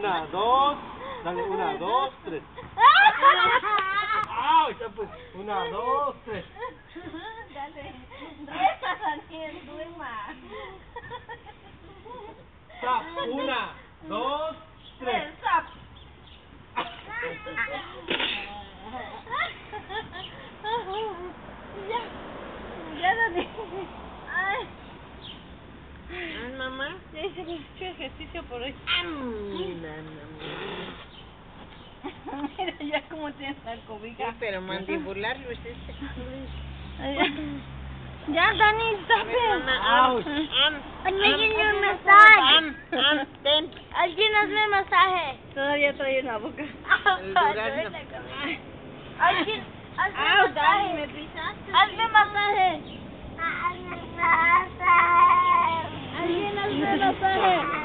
una, dos. Dale, una, dos, tres. ¡Ay! Ya pues. Una, dos, tres. Dale. Daniel, duerma. Una, dos, tres. Ya. Mamá. Ya hice mucho ejercicio por hoy. Mira, Mira ya cómo tienes la cobija. Sí, pero mandibular lo es ese. Ay, Ya, Dani, stop Alguien un masaje. Alguien hazme masaje. Todavía trae una boca. Alguien, hazme masaje. me pisaste. Masaje. Alguien hazme masaje.